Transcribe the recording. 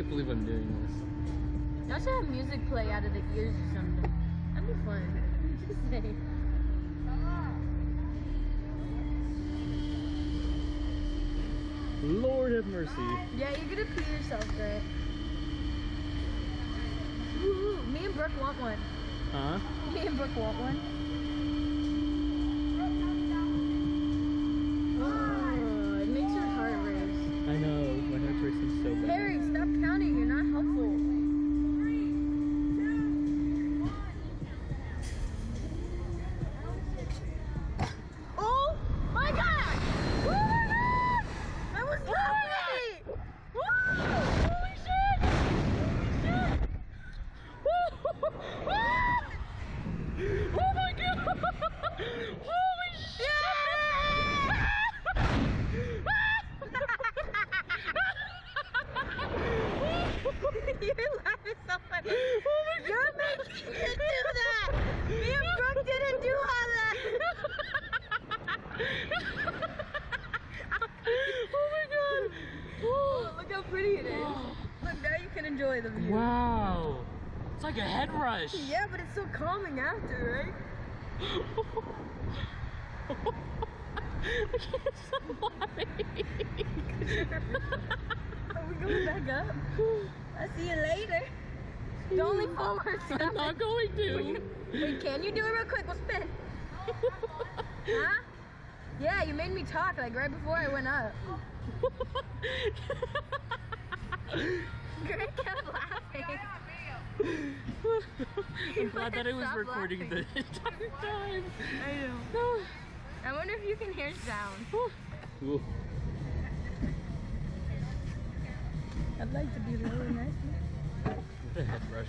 can't believe I'm doing this. Y'all should have music play out of the ears or something. That'd be fun. Just say. Lord have mercy. Yeah, you're gonna pee yourself, Grant. Woo, me and Brooke want one. Huh? Me and Brooke want one. You're laughing so funny. Oh my You're making it do that! Me and Brooke didn't do all that! oh my god! Oh, look how pretty it is. Look, now you can enjoy the view. Wow. It's like a head rush. Yeah, but it's so calming after, right? I can't stop laughing. Are going back up? I'll see you later. Don't lean forward. I'm not going to. Wait, can you do it real quick? We'll spin. huh? Yeah, you made me talk like right before I went up. Greg kept laughing. I'm glad that I was recording laughing. the entire time. I know. No. I wonder if you can hear sound. I'd like to be really nice. A head rush.